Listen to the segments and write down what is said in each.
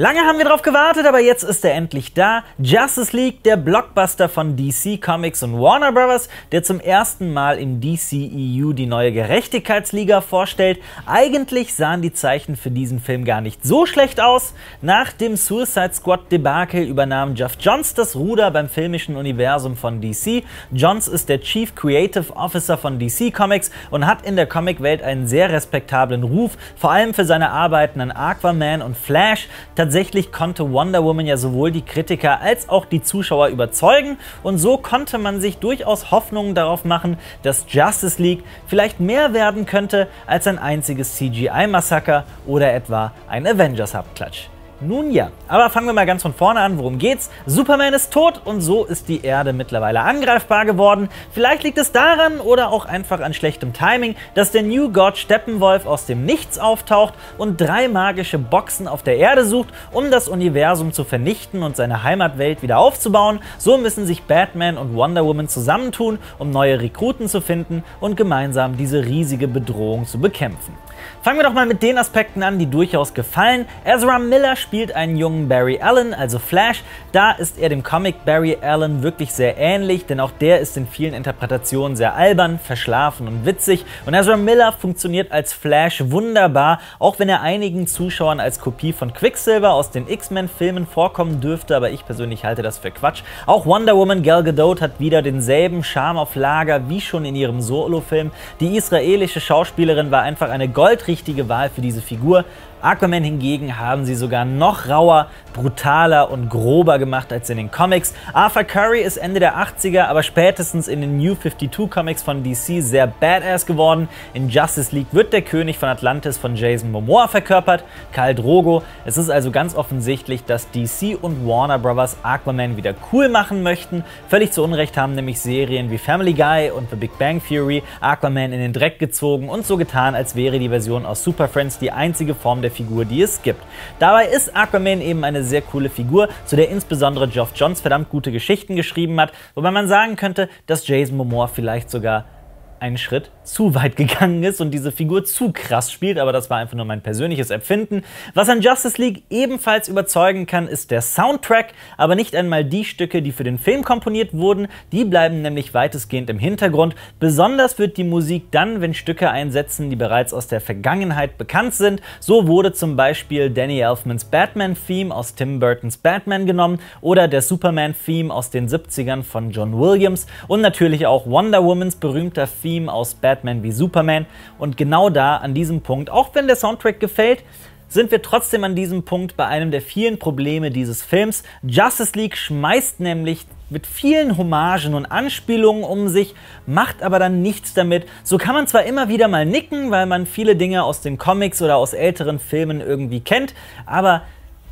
Lange haben wir drauf gewartet, aber jetzt ist er endlich da. Justice League, der Blockbuster von DC Comics und Warner Bros., der zum ersten Mal im DCEU die neue Gerechtigkeitsliga vorstellt. Eigentlich sahen die Zeichen für diesen Film gar nicht so schlecht aus. Nach dem Suicide Squad Debakel übernahm Jeff Johns das Ruder beim filmischen Universum von DC. Johns ist der Chief Creative Officer von DC Comics und hat in der Comicwelt einen sehr respektablen Ruf, vor allem für seine Arbeiten an Aquaman und Flash. Tatsächlich konnte Wonder Woman ja sowohl die Kritiker als auch die Zuschauer überzeugen und so konnte man sich durchaus Hoffnungen darauf machen, dass Justice League vielleicht mehr werden könnte als ein einziges CGI-Massaker oder etwa ein Avengers-Abklatsch. Nun ja, aber fangen wir mal ganz von vorne an. Worum geht's? Superman ist tot und so ist die Erde mittlerweile angreifbar geworden. Vielleicht liegt es daran oder auch einfach an schlechtem Timing, dass der New God Steppenwolf aus dem Nichts auftaucht und drei magische Boxen auf der Erde sucht, um das Universum zu vernichten und seine Heimatwelt wieder aufzubauen. So müssen sich Batman und Wonder Woman zusammentun, um neue Rekruten zu finden und gemeinsam diese riesige Bedrohung zu bekämpfen. Fangen wir doch mal mit den Aspekten an, die durchaus gefallen. Ezra Miller spielt einen jungen Barry Allen, also Flash. Da ist er dem Comic Barry Allen wirklich sehr ähnlich, denn auch der ist in vielen Interpretationen sehr albern, verschlafen und witzig. Und Ezra Miller funktioniert als Flash wunderbar, auch wenn er einigen Zuschauern als Kopie von Quicksilver aus den X-Men-Filmen vorkommen dürfte, aber ich persönlich halte das für Quatsch. Auch Wonder Woman Gal Gadot hat wieder denselben Charme auf Lager wie schon in ihrem Solo-Film. Die israelische Schauspielerin war einfach eine goldrichtige Wahl für diese Figur. Aquaman hingegen haben sie sogar noch rauer, brutaler und grober gemacht als in den Comics. Arthur Curry ist Ende der 80er, aber spätestens in den New 52 Comics von DC sehr badass geworden. In Justice League wird der König von Atlantis von Jason Momoa verkörpert, Khal Drogo. Es ist also ganz offensichtlich, dass DC und Warner Bros. Aquaman wieder cool machen möchten. Völlig zu Unrecht haben nämlich Serien wie Family Guy und The Big Bang Theory Aquaman in den Dreck gezogen und so getan, als wäre die Version aus Super Friends die einzige Form der der Figur, die es gibt. Dabei ist Aquaman eben eine sehr coole Figur, zu der insbesondere Geoff Johns verdammt gute Geschichten geschrieben hat, wobei man sagen könnte, dass Jason Momoa vielleicht sogar einen Schritt zu weit gegangen ist und diese Figur zu krass spielt, aber das war einfach nur mein persönliches Empfinden. Was an Justice League ebenfalls überzeugen kann, ist der Soundtrack, aber nicht einmal die Stücke, die für den Film komponiert wurden, die bleiben nämlich weitestgehend im Hintergrund. Besonders wird die Musik dann, wenn Stücke einsetzen, die bereits aus der Vergangenheit bekannt sind. So wurde zum Beispiel Danny Elfmans Batman-Theme aus Tim Burtons Batman genommen oder der Superman-Theme aus den 70ern von John Williams und natürlich auch Wonder Womans berühmter Theme aus Batman Batman wie Superman. Und genau da, an diesem Punkt, auch wenn der Soundtrack gefällt, sind wir trotzdem an diesem Punkt bei einem der vielen Probleme dieses Films. Justice League schmeißt nämlich mit vielen Hommagen und Anspielungen um sich, macht aber dann nichts damit. So kann man zwar immer wieder mal nicken, weil man viele Dinge aus den Comics oder aus älteren Filmen irgendwie kennt, aber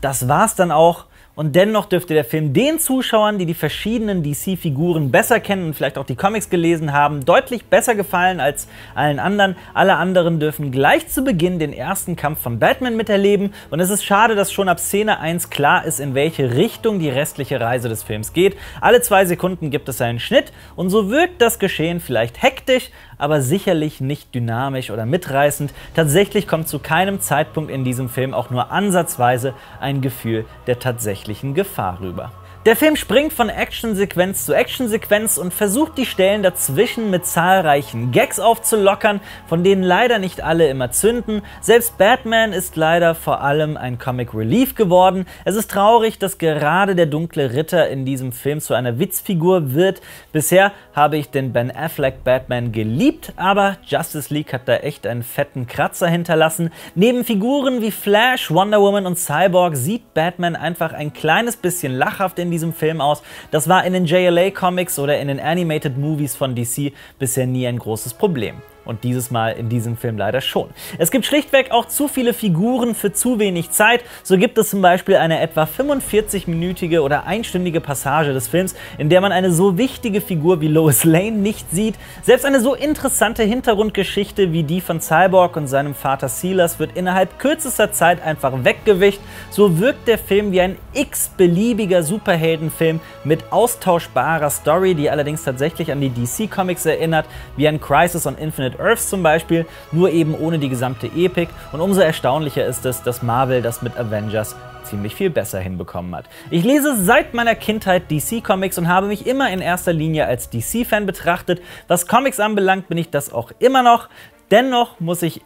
das war's dann auch. Und dennoch dürfte der Film den Zuschauern, die die verschiedenen DC-Figuren besser kennen und vielleicht auch die Comics gelesen haben, deutlich besser gefallen als allen anderen. Alle anderen dürfen gleich zu Beginn den ersten Kampf von Batman miterleben. Und es ist schade, dass schon ab Szene 1 klar ist, in welche Richtung die restliche Reise des Films geht. Alle zwei Sekunden gibt es einen Schnitt und so wirkt das Geschehen vielleicht hektisch, aber sicherlich nicht dynamisch oder mitreißend. Tatsächlich kommt zu keinem Zeitpunkt in diesem Film auch nur ansatzweise ein Gefühl der tatsächlichen Gefahr rüber. Der Film springt von Actionsequenz zu Actionsequenz und versucht die Stellen dazwischen mit zahlreichen Gags aufzulockern, von denen leider nicht alle immer zünden. Selbst Batman ist leider vor allem ein Comic Relief geworden. Es ist traurig, dass gerade der dunkle Ritter in diesem Film zu einer Witzfigur wird. Bisher habe ich den Ben Affleck Batman geliebt, aber Justice League hat da echt einen fetten Kratzer hinterlassen. Neben Figuren wie Flash, Wonder Woman und Cyborg sieht Batman einfach ein kleines bisschen lachhaft in die diesem Film aus. Das war in den JLA Comics oder in den Animated Movies von DC bisher nie ein großes Problem und dieses Mal in diesem Film leider schon. Es gibt schlichtweg auch zu viele Figuren für zu wenig Zeit. So gibt es zum Beispiel eine etwa 45-minütige oder einstündige Passage des Films, in der man eine so wichtige Figur wie Lois Lane nicht sieht. Selbst eine so interessante Hintergrundgeschichte wie die von Cyborg und seinem Vater Silas wird innerhalb kürzester Zeit einfach weggewischt. So wirkt der Film wie ein x-beliebiger Superheldenfilm mit austauschbarer Story, die allerdings tatsächlich an die DC Comics erinnert, wie ein Crisis on Infinite Earths zum Beispiel, nur eben ohne die gesamte Epik. Und umso erstaunlicher ist es, dass Marvel das mit Avengers ziemlich viel besser hinbekommen hat. Ich lese seit meiner Kindheit DC-Comics und habe mich immer in erster Linie als DC-Fan betrachtet. Was Comics anbelangt, bin ich das auch immer noch. Dennoch muss ich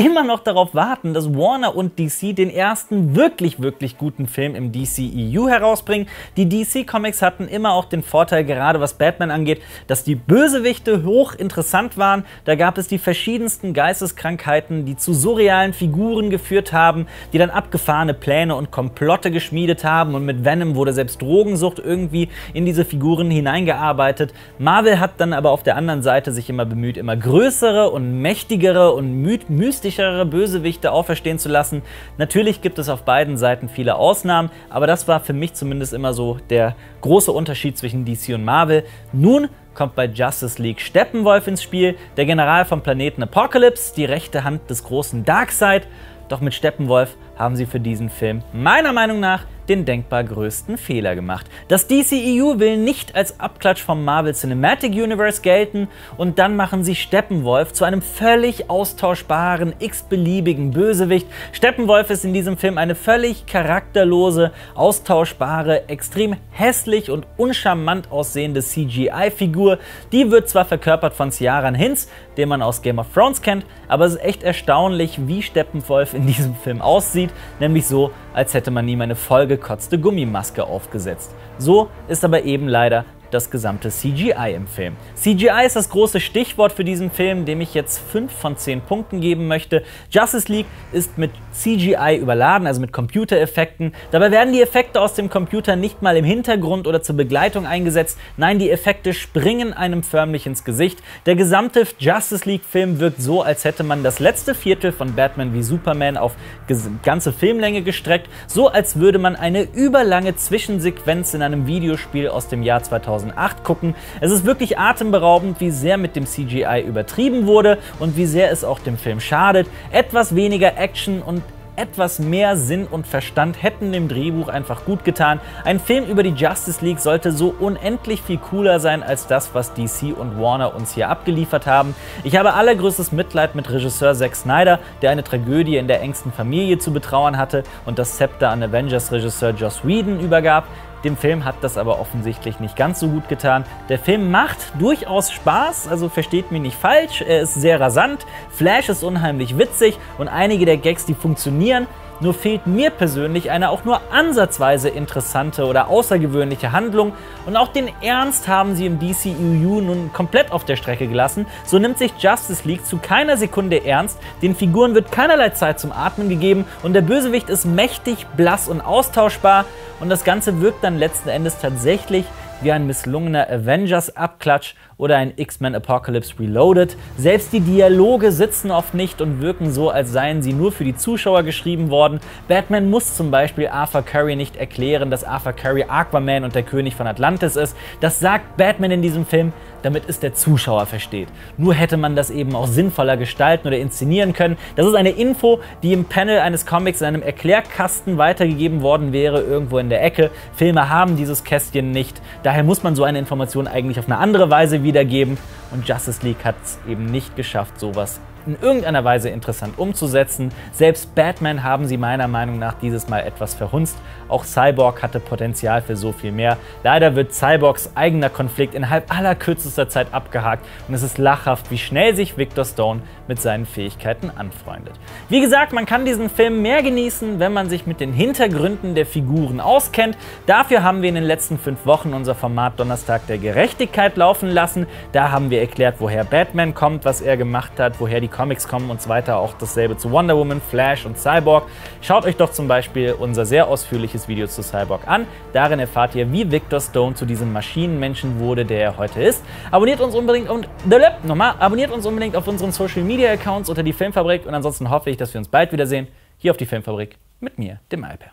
immer noch darauf warten, dass Warner und DC den ersten wirklich, wirklich guten Film im DCEU herausbringen. Die DC Comics hatten immer auch den Vorteil, gerade was Batman angeht, dass die Bösewichte hochinteressant waren. Da gab es die verschiedensten Geisteskrankheiten, die zu surrealen Figuren geführt haben, die dann abgefahrene Pläne und Komplotte geschmiedet haben und mit Venom wurde selbst Drogensucht irgendwie in diese Figuren hineingearbeitet. Marvel hat dann aber auf der anderen Seite sich immer bemüht, immer größere und mächtigere und mystische mystischere Bösewichte auferstehen zu lassen. Natürlich gibt es auf beiden Seiten viele Ausnahmen, aber das war für mich zumindest immer so der große Unterschied zwischen DC und Marvel. Nun kommt bei Justice League Steppenwolf ins Spiel, der General vom Planeten Apocalypse, die rechte Hand des großen Darkseid. Doch mit Steppenwolf haben sie für diesen Film meiner Meinung nach den denkbar größten Fehler gemacht. Das DCEU will nicht als Abklatsch vom Marvel Cinematic Universe gelten und dann machen sie Steppenwolf zu einem völlig austauschbaren, x-beliebigen Bösewicht. Steppenwolf ist in diesem Film eine völlig charakterlose, austauschbare, extrem hässlich und uncharmant aussehende CGI-Figur. Die wird zwar verkörpert von Ciaran Hinz, den man aus Game of Thrones kennt, aber es ist echt erstaunlich, wie Steppenwolf in diesem Film aussieht, nämlich so, als hätte man ihm eine vollgekotzte Gummimaske aufgesetzt. So ist aber eben leider das gesamte CGI im Film. CGI ist das große Stichwort für diesen Film, dem ich jetzt 5 von 10 Punkten geben möchte. Justice League ist mit CGI überladen, also mit Computereffekten. Dabei werden die Effekte aus dem Computer nicht mal im Hintergrund oder zur Begleitung eingesetzt. Nein, die Effekte springen einem förmlich ins Gesicht. Der gesamte Justice League-Film wirkt so, als hätte man das letzte Viertel von Batman wie Superman auf ganze Filmlänge gestreckt, so als würde man eine überlange Zwischensequenz in einem Videospiel aus dem Jahr 2000 2008 gucken. Es ist wirklich atemberaubend, wie sehr mit dem CGI übertrieben wurde und wie sehr es auch dem Film schadet. Etwas weniger Action und etwas mehr Sinn und Verstand hätten dem Drehbuch einfach gut getan. Ein Film über die Justice League sollte so unendlich viel cooler sein als das, was DC und Warner uns hier abgeliefert haben. Ich habe allergrößtes Mitleid mit Regisseur Zack Snyder, der eine Tragödie in der engsten Familie zu betrauern hatte und das Zepter an Avengers-Regisseur Joss Whedon übergab. Dem Film hat das aber offensichtlich nicht ganz so gut getan. Der Film macht durchaus Spaß, also versteht mich nicht falsch. Er ist sehr rasant, Flash ist unheimlich witzig und einige der Gags, die funktionieren, nur fehlt mir persönlich eine auch nur ansatzweise interessante oder außergewöhnliche Handlung. Und auch den Ernst haben sie im DCEU nun komplett auf der Strecke gelassen. So nimmt sich Justice League zu keiner Sekunde ernst, den Figuren wird keinerlei Zeit zum Atmen gegeben. Und der Bösewicht ist mächtig, blass und austauschbar. Und das Ganze wirkt dann letzten Endes tatsächlich wie ein misslungener Avengers-Abklatsch oder ein X-Men Apocalypse Reloaded. Selbst die Dialoge sitzen oft nicht und wirken so, als seien sie nur für die Zuschauer geschrieben worden. Batman muss zum Beispiel Arthur Curry nicht erklären, dass Arthur Curry Aquaman und der König von Atlantis ist. Das sagt Batman in diesem Film, damit es der Zuschauer versteht. Nur hätte man das eben auch sinnvoller gestalten oder inszenieren können. Das ist eine Info, die im Panel eines Comics in einem Erklärkasten weitergegeben worden wäre, irgendwo in der Ecke. Filme haben dieses Kästchen nicht. Daher muss man so eine Information eigentlich auf eine andere Weise wiedergeben. Und Justice League hat es eben nicht geschafft, sowas in irgendeiner Weise interessant umzusetzen. Selbst Batman haben sie meiner Meinung nach dieses Mal etwas verhunzt. Auch Cyborg hatte Potenzial für so viel mehr. Leider wird Cyborgs eigener Konflikt innerhalb aller kürzester Zeit abgehakt und es ist lachhaft, wie schnell sich Victor Stone mit seinen Fähigkeiten anfreundet. Wie gesagt, man kann diesen Film mehr genießen, wenn man sich mit den Hintergründen der Figuren auskennt. Dafür haben wir in den letzten fünf Wochen unser Format Donnerstag der Gerechtigkeit laufen lassen. Da haben wir erklärt, woher Batman kommt, was er gemacht hat, woher die Comics kommen und so weiter. Auch dasselbe zu Wonder Woman, Flash und Cyborg. Schaut euch doch zum Beispiel unser sehr ausführliches Video zu Cyborg an. Darin erfahrt ihr, wie Victor Stone zu diesem Maschinenmenschen wurde, der er heute ist. Abonniert uns unbedingt und nochmal, abonniert uns unbedingt auf unseren Social Media Accounts unter die Filmfabrik und ansonsten hoffe ich, dass wir uns bald wiedersehen hier auf die Filmfabrik mit mir, dem Alper.